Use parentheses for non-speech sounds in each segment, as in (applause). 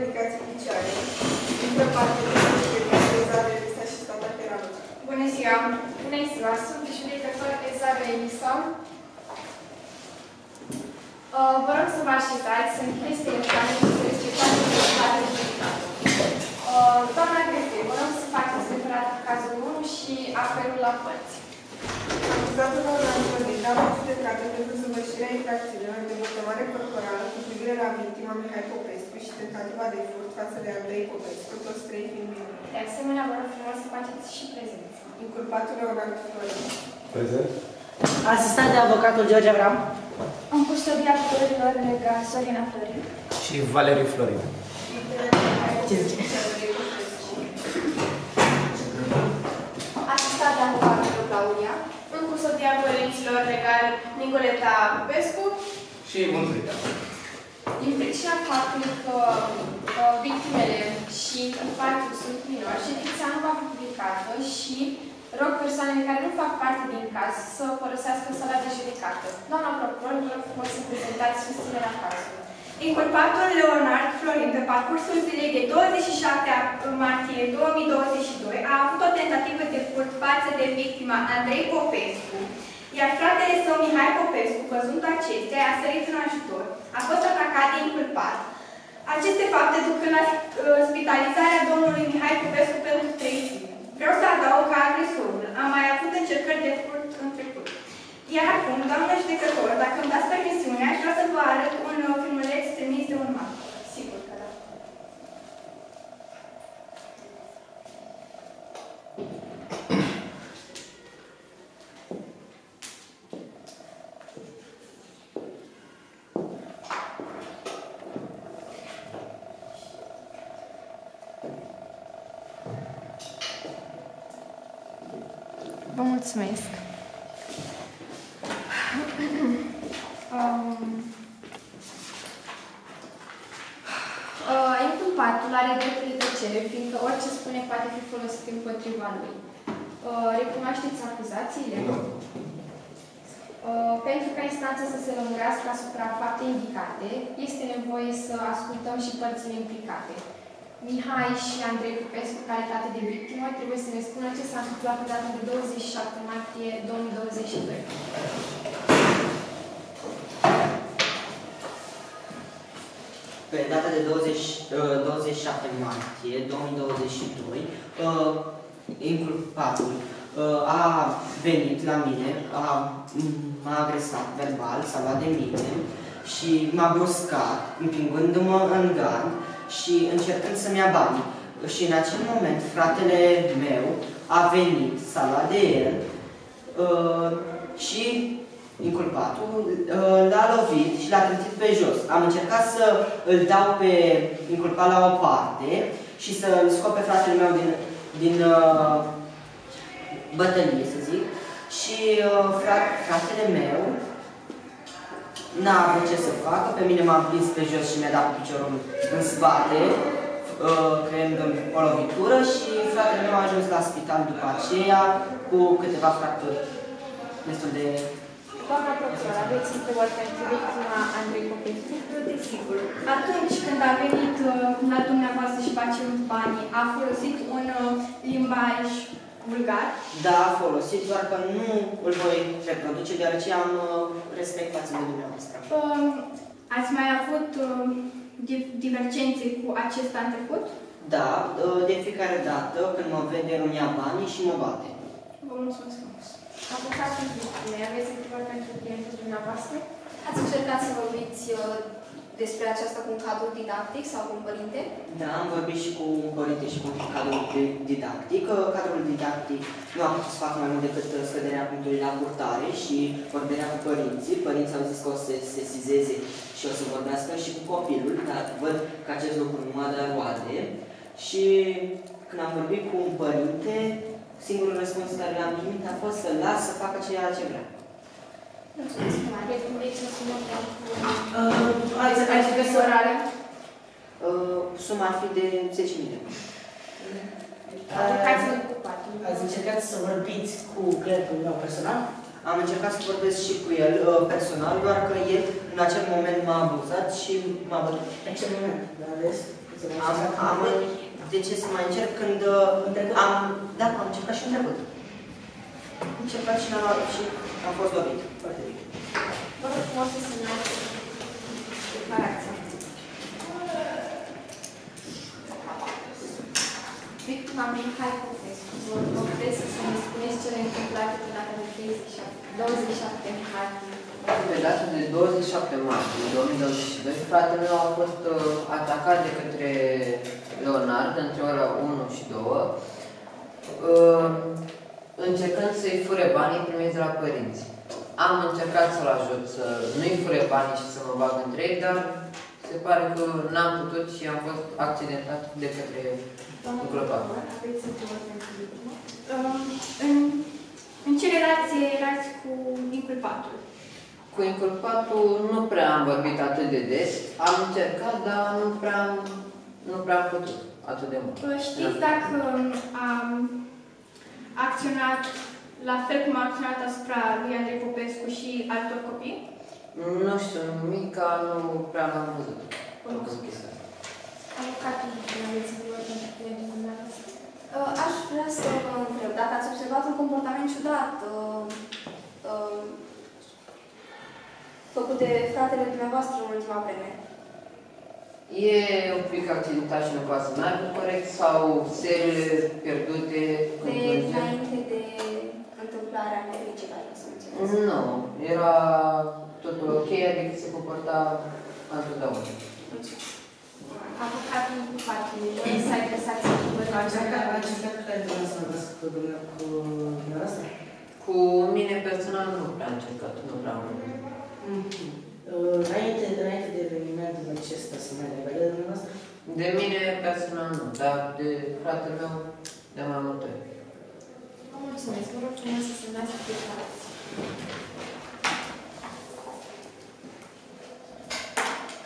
indicații oficiale. Intră parte de specializare Elisa și stata keramică. Bună ziua! Bună ziua! Sunt judecător Ezara Elisa. Uh, vă rog să vă așezați, să închideți telefoane și să respectați rezultatele judecată. Uh, doamna Grefe, vă rog să faceți referat cazul 1 și apelul la părți. Acuzatul Antonie dau în judecată pentru săvârșirea infracțiunilor de vătămare corporală cu privire la victima Mihai Popescu și tentativa de furt față de Andrei Popescu, toți trei fiind minori. De asemenea, vă rog frumos să faceți și prezență. Inculpatul Leonard Florin. Prezent. Asistat de avocatul George Avram. În custodia tutorilor lega Sorina Florin. Și Valeriu Florin. Ce zice? Asistat de avocatul Claudia. În custodia părinților legali Nicoleta Popescu. Și Mântuica. Din pricina faptului că uh, victimele și inculpatul sunt minori, ședința nu va fi publicată și rog persoanele care nu fac parte din caz să părăsească sala de judecată. Doamna procuror, vă rog frumos să prezentați susținerea cazului. Inculpatul Leonard Florin, pe parcursul zilei de 27 martie 2022, a avut o tentativă de furt față de victima Andrei Popescu, iar fratele său Mihai Popescu, văzând acestea, a sărit în ajutor, a fost atacat de inculpat. Aceste fapte ducând la uh, spitalizarea domnului Mihai Popescu pentru trei zile. Vreau să adaug că agresorul a mai avut încercări de furt în trecut. Iar acum, doamnă judecător, dacă îmi dați permisiune, aș vrea să vă arăt un uh, filmuleț trimis de un martor. Sigur că da. Vă mulțumesc. (clears throat) um, uh, inculpatul are dreptul de tăcere, fiindcă orice spune poate fi folosit împotriva lui. Uh, recunoașteți acuzațiile? Nu. Uh, pentru ca instanța să se lămurească asupra faptei indicate, este nevoie să ascultăm și părțile implicate. Mihai și Andrei Popescu, calitate de victimă, trebuie să ne spună ce s-a întâmplat în data de 27 martie 2022. Pe data de 20, uh, 27 martie 2022, uh, inculpatul uh, a venit la mine, a, m-a agresat verbal, s-a luat de mine și m-a bruscat, împingându-mă în gard și încercând să-mi ia bani. Și în acel moment, fratele meu a venit, s-a luat de el uh, și inculpatul uh, l-a lovit și l-a trântit pe jos. Am încercat să îl dau pe inculpat la o parte și să îl scot pe fratele meu din, din uh, bătălie, să zic. Și uh, fra- fratele meu n-a avut ce să facă, pe mine m-a prins pe jos și mi-a dat cu piciorul în spate, uh, creându-mi o lovitură și fratele meu a ajuns la spital după aceea cu câteva fracturi destul de Doamna profesor, aveți întrebări pentru victima Andrei Popescu? Desigur. Atunci când a venit uh, la dumneavoastră și face banii, a folosit un uh, limbaj vulgar? Da, a folosit, doar că nu îl voi reproduce, deoarece am uh, respect față de dumneavoastră. Um, ați mai avut uh, di- divergențe cu acesta în trecut? Da, uh, de fiecare dată când mă vede îmi ia banii și mă bate. Vă mulțumesc frumos. Avocatul victimei, aveți întrebări pentru clientul dumneavoastră? Ați încercat să vorbiți uh, despre aceasta cu un cadru didactic sau cu un părinte? Da, am vorbit și cu un părinte și cu un cadru di- didactic. Uh, Cadrul didactic nu a putut să facă mai mult decât uh, scăderea punctului la purtare și vorbirea cu părinții. Părinții au zis că o să se sesizeze și o să vorbească și cu copilul, dar văd că acest lucru nu a dat roade. Și când am vorbit cu un părinte, singurul răspuns care l-am primit a fost să las să facă ceea ce vrea. Mulțumesc, Maria. Vreți să sumă pentru Uh, Ați ați găsit orare? Uh, suma ar fi de 10.000 de euro. Avocații inculpatul. Ați încercat să vorbiți cu clientul meu personal? Am încercat să vorbesc și cu el uh, personal, doar că el în acel moment m-a abuzat și m-a bătut. În ce moment? La rest? Să mai Am, încerc am, acum? de ce să mai încerc când uh, În trecut? am, da, am încercat și în trecut. Am încercat și, am, și am fost lovit. Foarte bine. Vă rog frumos să semnați declarația. Victima Mihai Popescu, vă rog să să ne spuneți cele întâmplate pe data de 37, 27 martie. Pe data de 27 martie 2022, fratele meu a fost uh, atacat de către Leonard între ora 1 și 2, uh, încercând să-i fure banii primiți de la părinți. Am încercat să-l ajut să nu-i fure banii și să mă bag între ei, dar se pare că n-am putut și am fost accidentat de către Domnul Îngropat. procuror, aveți întrebări pentru victimă? Um, în, în ce relație erați cu inculpatul? Cu inculpatul nu prea am vorbit atât de des, am încercat, dar nu prea am, nu prea am putut atât de mult. Uh, Știți dacă um, am acționat la fel cum a acționat asupra lui Andrei Popescu și altor copii? Nu știu nimic, că nu prea l-am văzut. Oricum chestia asta. Avocatul victimei, aveți întrebări pentru clientul dumneavoastră? Uh, Aș vrea să vă întreb dacă ați observat un comportament ciudat uh, uh, făcut de fratele dumneavoastră în ultima vreme. E un pic accidentat și nu poate să meargă corect sau serile pierdute întâmplarea nefericită, aș vrea să menționez. Nu, era totul ok, adică se comporta întotdeauna. Mulțumesc. Avocatul inculpatului, vreți să adresați întrebări A la încercat, a această încercat care trebuie să vorbesc cu dumneavoastră, cu dumneavoastră? Cu mine personal nu prea am încercat, nu prea am vorbit. Uh, Înainte, înainte de evenimentul acesta să mai legale de dumneavoastră? De mine personal nu, dar de fratele meu de mai multe ori. Vă mulțumesc. Vă rog frumos să semnați declarația.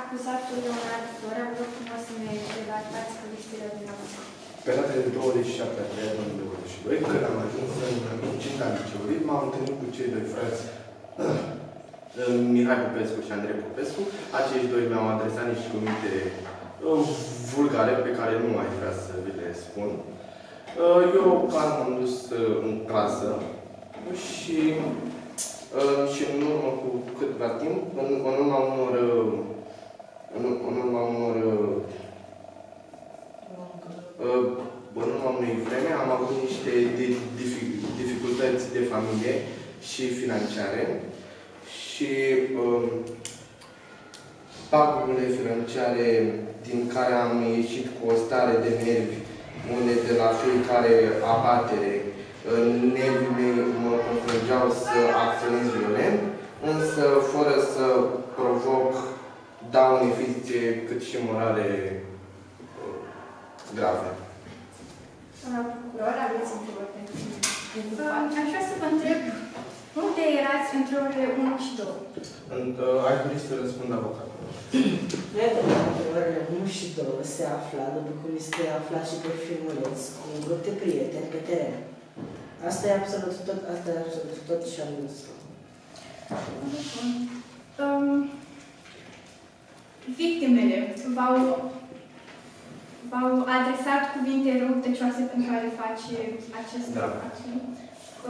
Acuzatul Leonard Flora, vă rog frumos să ne redactați povestirea dumneavoastră. Pe data de 27 aprilie 2022, când am ajuns în incinta liceului, m-am întâlnit cu cei doi frați, (clears throat) Mihai Popescu și Andrei Popescu. Acești doi mi-au adresat niște cuvinte uh, vulgare pe care nu mai vrea să vi le spun. Uh, Eu calm m-am dus uh, în clasă și, uh, și în urmă cu câtva timp, în, în urma unor, uh, în, în urma unor uh, Uh, în urma unei vreme am avut niște di- dific- dificultăți de familie și financiare și um, pagubele financiare din care am ieșit cu o stare de nervi, unde de la fiecare abatere uh, nervii mei mă constrângeau să acționez violent, însă fără să provoc daune fizice cât și morale uh, grave. Doamna procuror, aveți întrebări pentru Um, inculpat? Aș vrea să vă întreb unde erați între orele 1 și 2? În- uh, Aș dori să răspund avocatul. Iată, între orele 1 și 2 se afla, după cum este aflat și pe filmuleț, cu un grup de prieteni pe teren. Asta e absolut tot, asta e absolut tot și am vrut să spun. Um, victimele v-au, v-au adresat cuvinte răutăcioase pentru a le face acest Da. acțiune.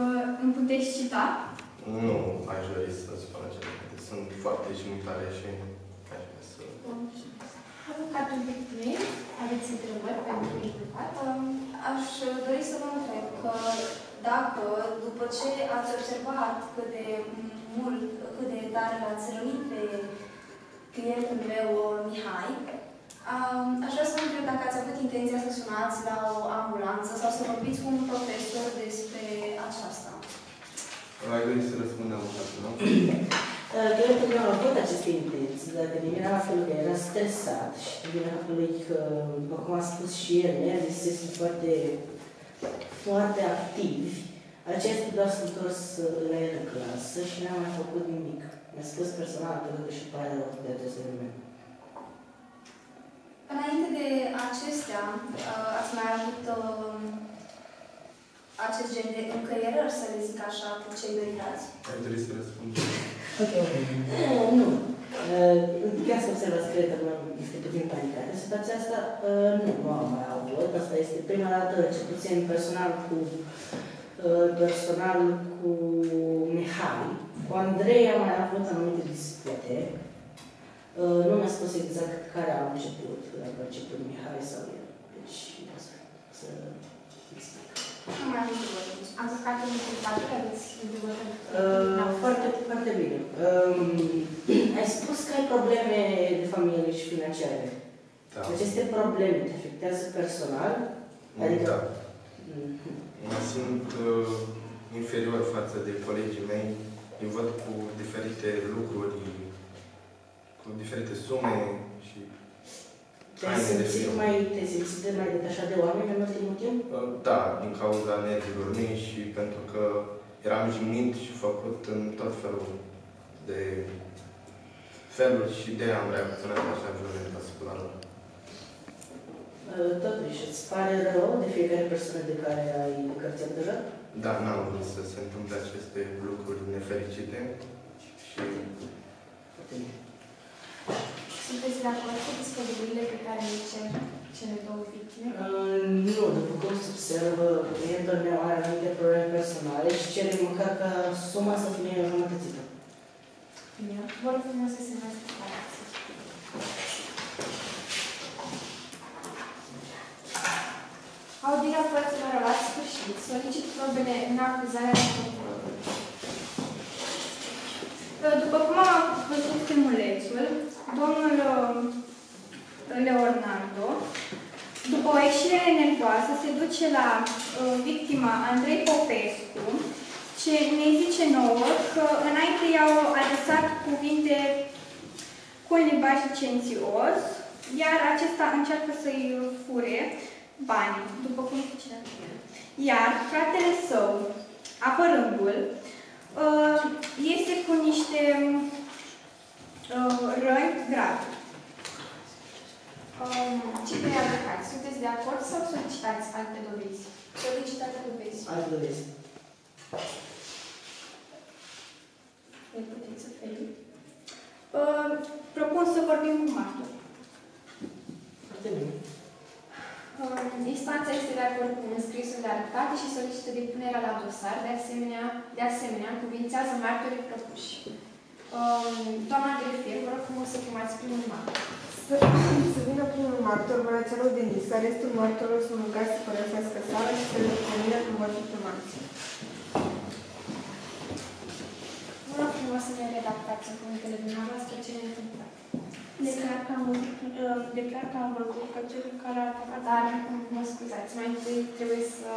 Uh, îmi puteți cita? Nu aș dori să spun acele cuvinte. Sunt foarte jignitoare și aș vrea să... Vă mulțumesc. Avocatul victimei, aveți întrebări pentru inculpat? Um, Aș dori să vă întreb că dacă, după ce ați observat cât de mult, cât de tare l-ați rănit pe clientul meu, Mihai, um, aș vrea să vă întreb dacă ați avut intenția să sunați la o ambulanță sau să vorbiți cu un profesor despre aceasta. Aș dori să răspund avocatul, nu? (clears throat) Clientul meu a avut aceste intenții, dar din vina faptului că era stresat și din vina faptului că, după cum a spus și el, nervii se sunt foarte, foarte activi. Acest doar s-a întors la el în clasă și n-a mai făcut nimic. Mi-a spus personal că că și pare rău de acest eveniment. Înainte de acestea, uh, ați mai avut uh, acest gen de încăierări, să le zic așa, cu cei doi frați? Ai dori să răspund? Ok, ok. Nu, nu. Uh, Chiar să observați, cred că este puțin panicată. Situația asta uh, nu, nu am mai avut. Asta este prima dată, cel puțin personal cu uh, personal cu Mihai. Cu Andrei am mai avut anumite dispute. Uh, Nu mi-a spus exact care au început, dacă a început Mihai sau el. Deci, o să, să explic. Nu mai am întrebări. Am zis că ați întrebări, aveți întrebări? Uh, foarte, foarte bine. Um, ai spus că ai probleme de familie și financiare. Da. Aceste probleme te afectează personal? Adică... Da. Mhm. Mă simt uh, inferior față de colegii mei. Îi văd cu diferite lucruri, cu diferite sume și Te-ai haine de simțit film. mai, te-ai simțit de mai detașat de oameni în ultimul timp? Uh, Da, din cauza nervilor mei și pentru că eram jignit și făcut în tot felul de feluri și de am reacționat așa violent asupra lor. Uh, Totuși, îți pare rău de fiecare persoană de care ai de care ți-am deja? Da, n-am vrut să se întâmple aceste lucruri nefericite și Foarte bine. Sunteți de acord cu disponibilile pe care le cer cele două victime? Uh, Nu, după cum se observă, clientul meu are anumite probleme personale și cere măcar ca suma să fie înjumătățită. Bine. Vă rog frumos să se mai separați. Audierea părților la sfârșit solicit probele în acuzarea procurorului. După cum am văzut filmulețul, domnul uh, Leonardo, după o ieșire nervoasă, se duce la uh, victima Andrei Popescu, ce ne zice nouă că înainte i-au adresat cuvinte cu un limbaj licențios, iar acesta încearcă să-i fure banii, după cum zicea el. Iar fratele său, apărându-l, uh, este cu niște uh, răni grave. Um, Cei doi avocați, sunteți de acord sau solicitați alte dovezi? Solicitați dovezi. Alte dovezi. Le puteți oferi. Uh, propun să vorbim cu martori. Foarte bine. Um, Instanța este de acord cu înscrisul de arătate și solicită depunerea la dosar, de asemenea, de asemenea cuvințează martorii propuși. Um, Doamna Grefier, vă rog frumos să chemați primul martor. Să, să vină primul martor, Mănățelul Denis, care este un martorul să rugați să părăsească sala și să le determine cum vor fi primații. Vă rog frumos să ne redactați în cuvintele dumneavoastră ce ne întâmplă. Declar că am văzut, uh, declar că am văzut că cel care a atacat Dar, mă scuzați, mai întâi trebuie să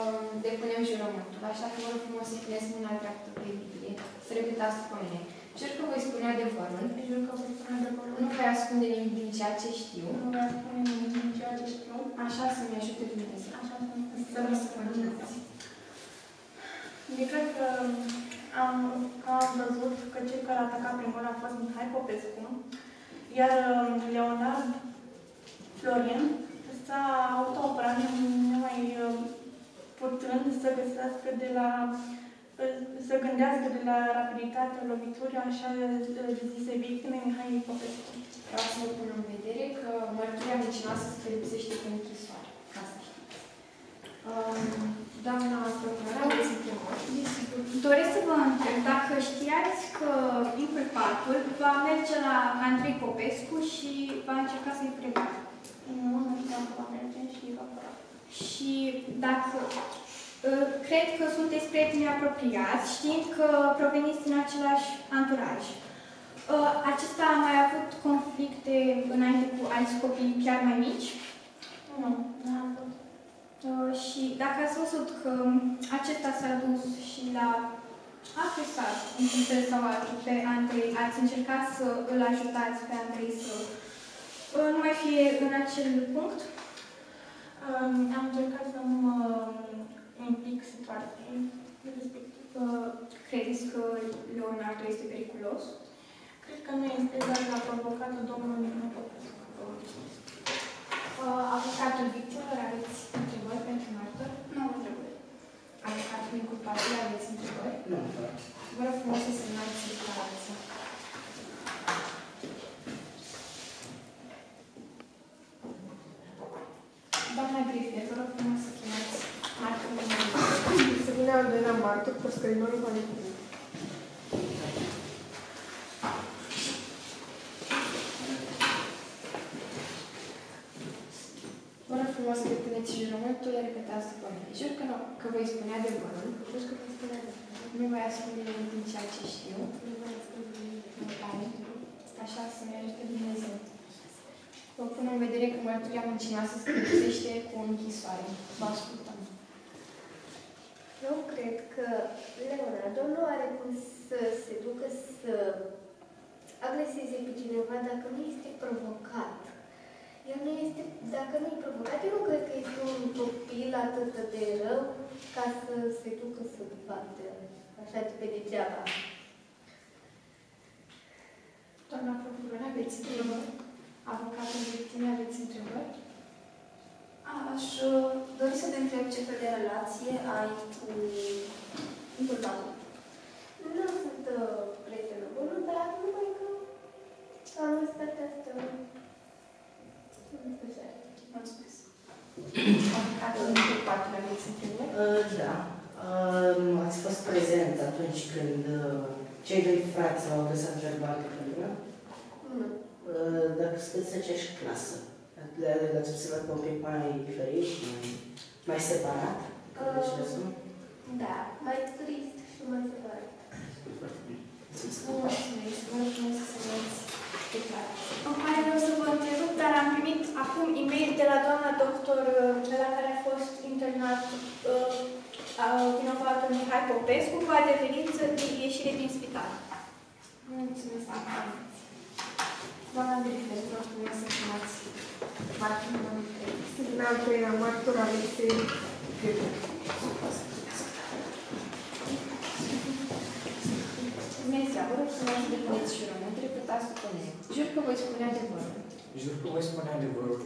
depunem jurământul, așa că vă rog frumos să puneți mâna dreaptă pe Biblie, să repetați după mine. Cer că voi spune adevărul, jur că voi spune adevărul. nu voi ascunde nimic din ceea ce știu, Nu voi spune nimic din ceea ce știu. așa să-mi ajute Dumnezeu. Așa să nu Să vă să continuați. Declar că am, că am văzut că cel care a atacat primul a fost Mihai Popescu, iar um, Leonard Florin s-a autoapărat nemai um, putând să găsească de la să gândească de la rapiditatea loviturii așa zise victime Mihai Popescu. Vreau să vă pun în vedere că mărturia mincinoasă se pedepsește cu închisoare, ca să știți. Um, doamna procuror, aveți întrebări? Doresc să vă întreb dacă știați că inculpatul va merge la Andrei Popescu și va încerca să-i pregătească. Nu, nu știam că va merge și va făra. Și dacă uh, cred că sunteți prieteni apropiați, știind că proveniți din același anturaj. Uh, Acesta a mai avut conflicte înainte cu alți copii chiar mai mici? Nu, nu am avut. Uh, și dacă ați văzut că acesta s-a dus și la a presat într-un fel sau altul pe Andrei, ați încercat să îl ajutați pe Andrei să uh, nu mai fie în acel punct? Um, am încercat să nu mă implic situației respectiv. Uh, credeți că Leonardo este periculos? Cred că nu este, dar l-a provocat domnul Mihai Popescu. Uh, avocatul victimelor, aveți întrebări pentru ale cartului cu patru, aveți întrebări? Nu. Vă rog frumos să semnați declarația. Doamna Grifie, vă rog frumos să chemați marca numărului. Să vină Aldena Martor, proscărinorul Valentin. Depuneți jurământul, repetați după mine. Jur că, nu, că voi spune adevărul. Jur că voi spune adevărul. Nu voi ascunde nimic din ceea ce știu. Nu voi ascunde nimic din care. Așa să-mi ajute Dumnezeu. Vă pun în vedere că mărturia muncinoasă se găsește cu o închisoare. Vă ascultăm. Eu cred că Leonardo nu are cum să se ducă să agreseze pe cineva dacă nu este provocat. El nu este, dacă nu e provocat, eu nu cred că este un copil atât de rău ca să se ducă să bată așa de pe degeaba. Doamna procuror, aveți întrebări? Avocatul victimei, aveți întrebări? Aș uh, dori să te întreb ce fel de relație ai cu inculpatul. Nu sunt uh, prietenă bună, dar numai că am văzut această mesajare. Mulțumesc. Avocatul inculpatul, aveți întrebări? Uh, Da. Um, Ați fost prezent atunci când uh, cei doi frați au adresat verbal către Nu. Uh, Dacă sunteți în aceeași clasă, le- le-ați observat pe un pic mai diferit, mai, mai separat? Deci, restul? Da, mai trist și mai separat. Foarte bine. Mulțumesc. Vă mulțumesc. Vă mulțumesc să ne-ați declarație. Îmi pare rău să vă întrerup, dar am primit acum e-mail de la doamna doctor, uh, de la care a fost internat uh, uh, vinovatul Mihai Popescu, cu adeverință de ieșire din spital. Vă mulțumesc. Doamna Grifier, vă rog frumos să chemați marcul numărul 3. Să vină al treilea martor Alexei Gheorghe. Bună ziua, vă rog frumos să depuneți jurământ, repetați după mine. Jur că voi spune adevărul. Jur că voi spune adevărul.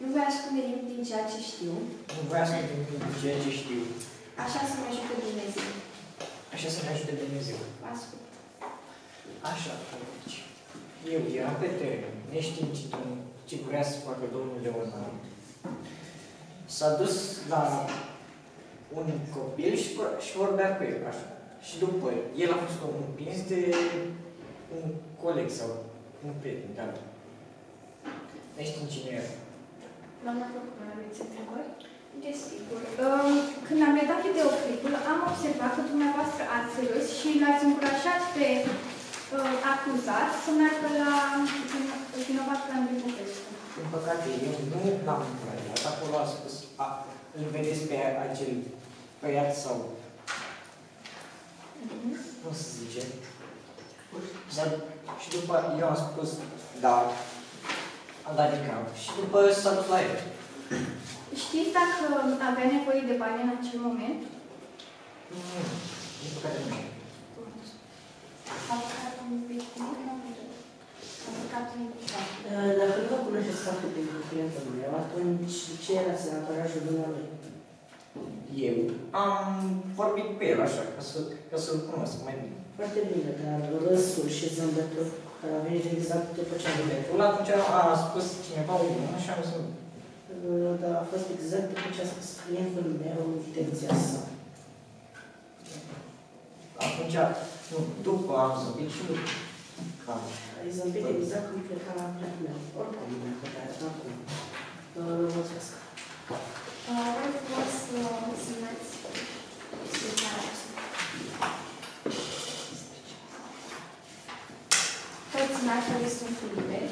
Nu voi ascunde nimic din ceea ce știu. Nu voi ascunde nimic din ceea ce știu. Așa să mă ajute Dumnezeu. Așa să ne ajute Dumnezeu. Vă ascult. Așa, deci. Eu eram pe teren, neștiind ce, ce vrea să facă domnul Leonard. S-a dus la un copil și, vor- și vorbea cu el, așa. Și după, el a fost împins de un coleg sau un prieten, da. Neștiind cine era. Doamna procuror, aveți întrebări? Desigur. Um, Când am redat videoclipul, am observat că dumneavoastră ați râs și l-ați încurajat pe uh, acuzat să meargă la vin- vinovatul Andrei Popescu. Din păcate, eu nu l-am încurajat. Acolo a spus, a, îl vedeți pe acel băiat sau, cum se zice, dar, și după eu am spus, da, am dat din cap. Și după s-a dus la el. Știți dacă avea nevoie de bani în acel moment? Nu, din păcate nu știu. Avocatul victimei, avocatul implicat. Uh, Dacă nu vă cunoașteți foarte bine cu clientul meu, atunci de ce era senatorajul dumnealui? Eu am vorbit cu el așa, ca, să, ca să-l cunosc mai bine. Foarte bine, dar râsul și zâmbetul care a venit exact după ce am venit. Până atunci a spus cineva o glumă și am zis, Uh, Dar a fost exact după ce a spus clientul meu intenția sa. atunci, nu, după am zâmbit și după. Cam. Ai zâmbit exact cum pleca la clientul meu. Oricum, bine, că te acum. Uh, Mulțumesc. Uh, Vă rog frumos să semnați declarația. Toți martorii sunt liberi.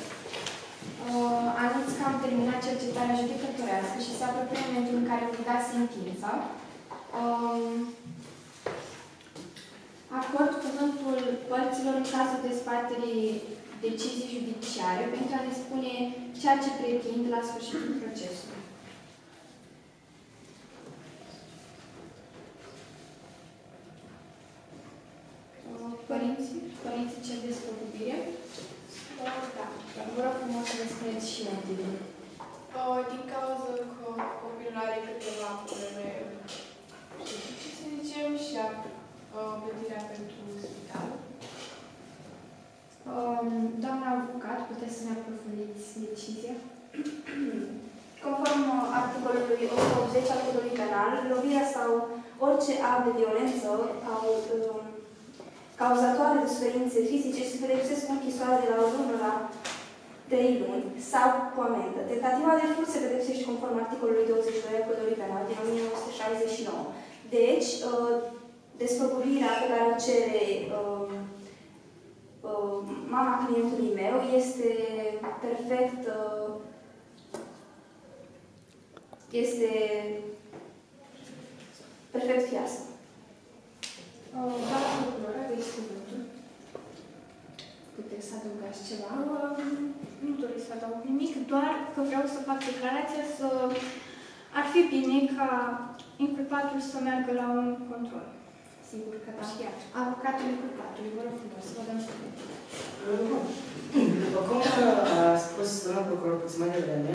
Uh, anunț că am terminat cercetarea judecătorească și se apropie momentul în care voi da sentința. Um, acord cuvântul părților în cazul dezbaterii decizii judiciare pentru a ne spune ceea ce pretind la sfârșitul procesului. Uh, Părinții, părinții cer despăgubire? Da. Dar vă rog frumos să ne spuneți și motivul. Uh, din cauza că copilul are câteva probleme psihice, să zicem, și a uh, plătirea pentru spital. Um, Doamna avocat, puteți să ne aprofundiți decizia? (clears throat) Conform uh, articolului 180 al codului penal, lovirea sau orice act de violență au, um, cauzatoare de suferințe fizice se pedepsesc cu închisoare de la o lună la 3 luni sau cu amendă. Tentativa de furt se pedepsește conform articolului 22 al codului penal din 1969. Deci, uh, despăgurirea pe care o cere uh, uh, mama clientului meu este perfect uh, este perfect fiasă. Uh, Doamna procuror, aveți cuvântul. Puteți să adăugați ceva? Um, Nu doresc să adaug nimic, doar că vreau să fac declarația să ar fi bine ca inculpatul să meargă la un control. Sigur că da. Psihiatru. Avocatul inculpatului, vă rog frumos, să vă dăm cuvântul. După cum a spus domnul procuror puțin mai devreme,